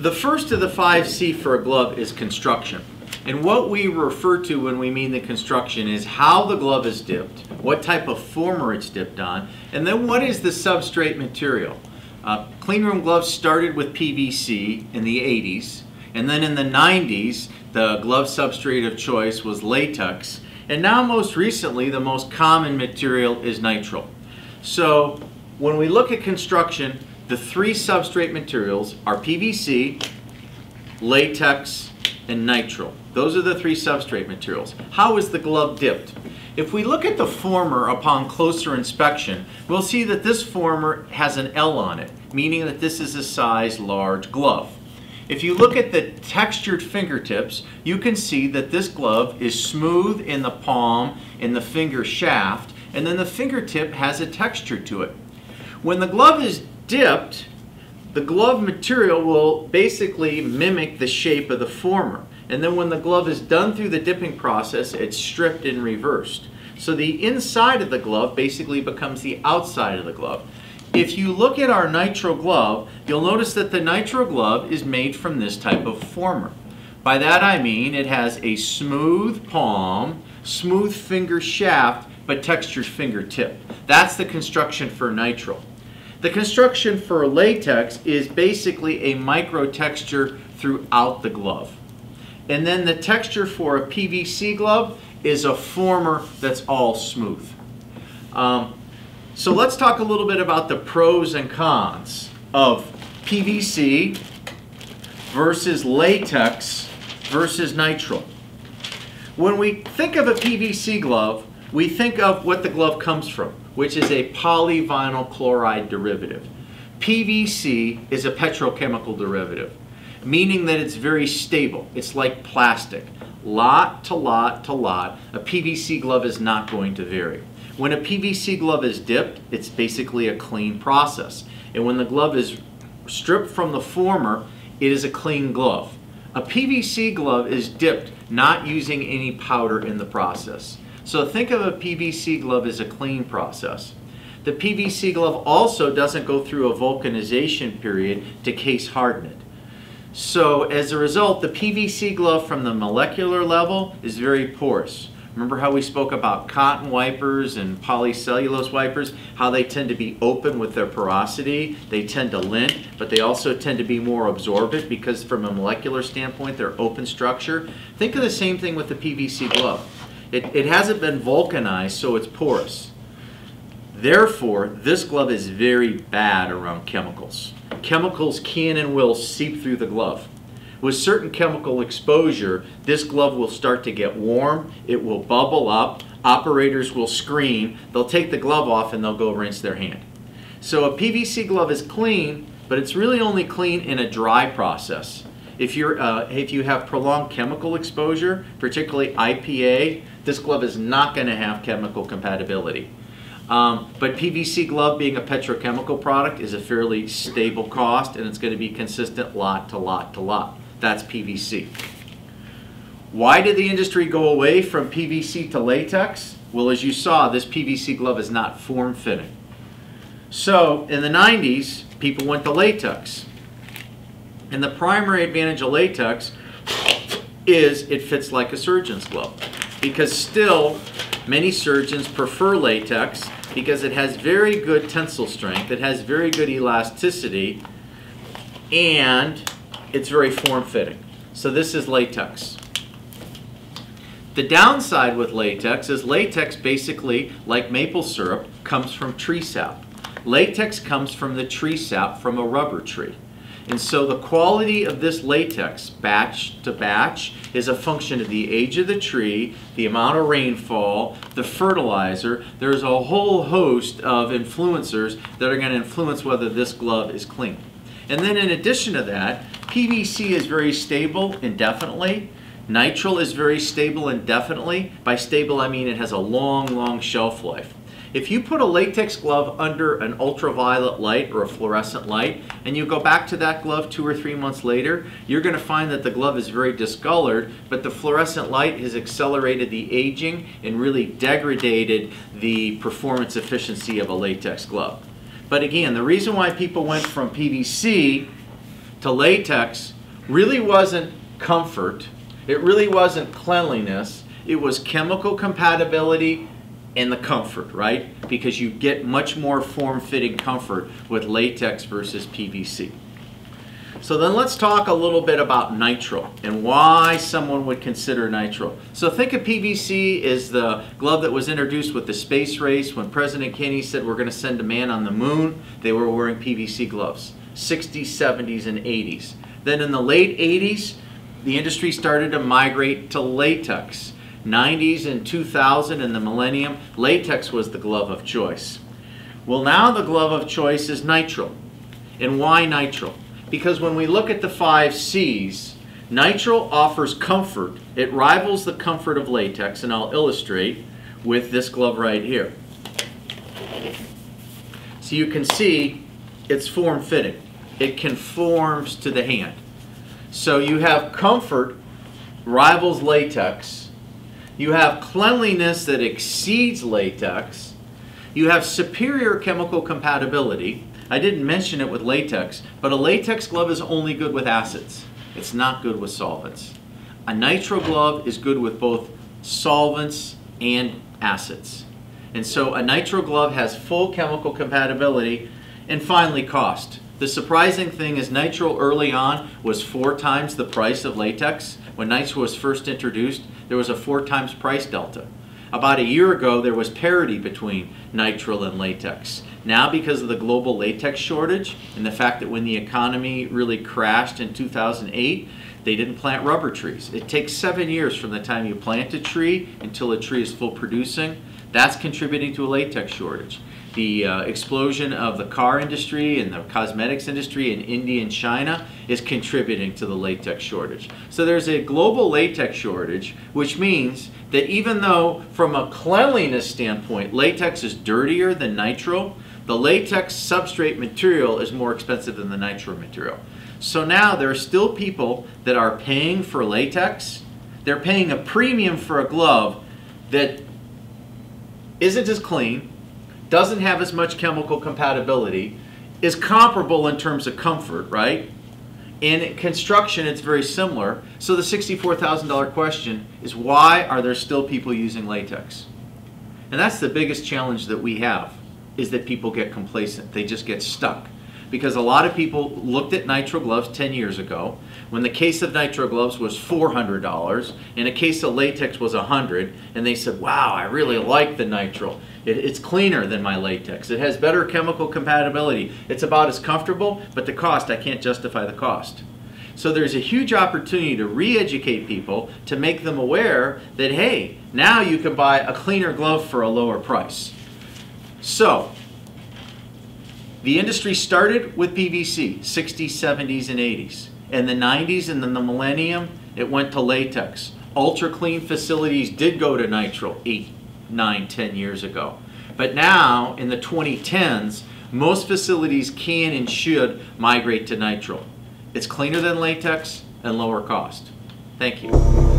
The first of the five C for a glove is construction. And what we refer to when we mean the construction is how the glove is dipped, what type of former it's dipped on, and then what is the substrate material. Uh, cleanroom gloves started with PVC in the 80s, and then in the 90s, the glove substrate of choice was latex, and now most recently, the most common material is nitrile. So when we look at construction, the three substrate materials are PVC, latex, and nitrile. Those are the three substrate materials. How is the glove dipped? If we look at the former upon closer inspection, we'll see that this former has an L on it, meaning that this is a size large glove. If you look at the textured fingertips, you can see that this glove is smooth in the palm, in the finger shaft, and then the fingertip has a texture to it. When the glove is dipped, the glove material will basically mimic the shape of the former. And then when the glove is done through the dipping process, it's stripped and reversed. So the inside of the glove basically becomes the outside of the glove. If you look at our nitrile glove, you'll notice that the nitrile glove is made from this type of former. By that I mean it has a smooth palm, smooth finger shaft, but textured fingertip. That's the construction for nitrile. The construction for latex is basically a micro texture throughout the glove. And then the texture for a PVC glove is a former that's all smooth. Um, so let's talk a little bit about the pros and cons of PVC versus latex versus nitrile. When we think of a PVC glove, we think of what the glove comes from, which is a polyvinyl chloride derivative. PVC is a petrochemical derivative, meaning that it's very stable. It's like plastic. Lot to lot to lot, a PVC glove is not going to vary. When a PVC glove is dipped, it's basically a clean process. And when the glove is stripped from the former, it is a clean glove. A PVC glove is dipped not using any powder in the process. So think of a PVC glove as a clean process. The PVC glove also doesn't go through a vulcanization period to case harden it. So as a result, the PVC glove from the molecular level is very porous. Remember how we spoke about cotton wipers and polycellulose wipers, how they tend to be open with their porosity, they tend to lint, but they also tend to be more absorbent because from a molecular standpoint, they're open structure. Think of the same thing with the PVC glove. It, it hasn't been vulcanized, so it's porous. Therefore, this glove is very bad around chemicals. Chemicals can and will seep through the glove. With certain chemical exposure, this glove will start to get warm, it will bubble up, operators will scream, they'll take the glove off and they'll go rinse their hand. So a PVC glove is clean, but it's really only clean in a dry process. If, you're, uh, if you have prolonged chemical exposure, particularly IPA, this glove is not going to have chemical compatibility. Um, but PVC glove being a petrochemical product is a fairly stable cost and it's going to be consistent lot to lot to lot. That's PVC. Why did the industry go away from PVC to latex? Well, as you saw, this PVC glove is not form-fitting. So, in the 90s, people went to latex. And the primary advantage of latex is it fits like a surgeon's glove. Because still, many surgeons prefer latex because it has very good tensile strength, it has very good elasticity, and it's very form-fitting. So this is latex. The downside with latex is latex basically, like maple syrup, comes from tree sap. Latex comes from the tree sap from a rubber tree. And so the quality of this latex, batch to batch, is a function of the age of the tree, the amount of rainfall, the fertilizer. There's a whole host of influencers that are going to influence whether this glove is clean. And then in addition to that, PVC is very stable indefinitely. Nitrile is very stable indefinitely. By stable, I mean it has a long, long shelf life. If you put a latex glove under an ultraviolet light or a fluorescent light, and you go back to that glove two or three months later, you're going to find that the glove is very discolored, but the fluorescent light has accelerated the aging and really degraded the performance efficiency of a latex glove. But again, the reason why people went from PVC to latex really wasn't comfort, it really wasn't cleanliness, it was chemical compatibility and the comfort, right? Because you get much more form-fitting comfort with latex versus PVC. So then let's talk a little bit about nitrile and why someone would consider nitrile. So think of PVC as the glove that was introduced with the space race when President Kennedy said we're going to send a man on the moon. They were wearing PVC gloves, 60s, 70s, and 80s. Then in the late 80s, the industry started to migrate to latex. 90s and 2000 and the millennium, latex was the glove of choice. Well, now the glove of choice is nitrile. And why nitrile? Because when we look at the five C's, nitrile offers comfort. It rivals the comfort of latex, and I'll illustrate with this glove right here. So you can see it's form-fitting. It conforms to the hand. So you have comfort rivals latex. You have cleanliness that exceeds latex. You have superior chemical compatibility. I didn't mention it with latex, but a latex glove is only good with acids. It's not good with solvents. A nitrile glove is good with both solvents and acids. And so a nitrile glove has full chemical compatibility and finally cost. The surprising thing is nitrile early on was four times the price of latex. When nitrile was first introduced, there was a four times price delta. About a year ago, there was parity between nitrile and latex. Now, because of the global latex shortage and the fact that when the economy really crashed in 2008, they didn't plant rubber trees. It takes seven years from the time you plant a tree until a tree is full producing. That's contributing to a latex shortage the uh, explosion of the car industry and the cosmetics industry in India and China is contributing to the latex shortage. So there's a global latex shortage, which means that even though from a cleanliness standpoint, latex is dirtier than nitrile, the latex substrate material is more expensive than the nitrile material. So now there are still people that are paying for latex. They're paying a premium for a glove that isn't as clean, doesn't have as much chemical compatibility, is comparable in terms of comfort, right? In construction, it's very similar. So the $64,000 question is why are there still people using latex? And that's the biggest challenge that we have, is that people get complacent. They just get stuck because a lot of people looked at nitrile gloves 10 years ago. When the case of nitrile gloves was $400 and a case of latex was 100 and they said wow I really like the nitrile it, it's cleaner than my latex. It has better chemical compatibility. It's about as comfortable but the cost I can't justify the cost. So there's a huge opportunity to re-educate people to make them aware that hey now you can buy a cleaner glove for a lower price. So the industry started with PVC, 60s, 70s, and 80s. In the 90s and then the millennium, it went to latex. Ultra clean facilities did go to nitrile 8, 9, 10 years ago. But now, in the 2010s, most facilities can and should migrate to nitrile. It's cleaner than latex and lower cost. Thank you.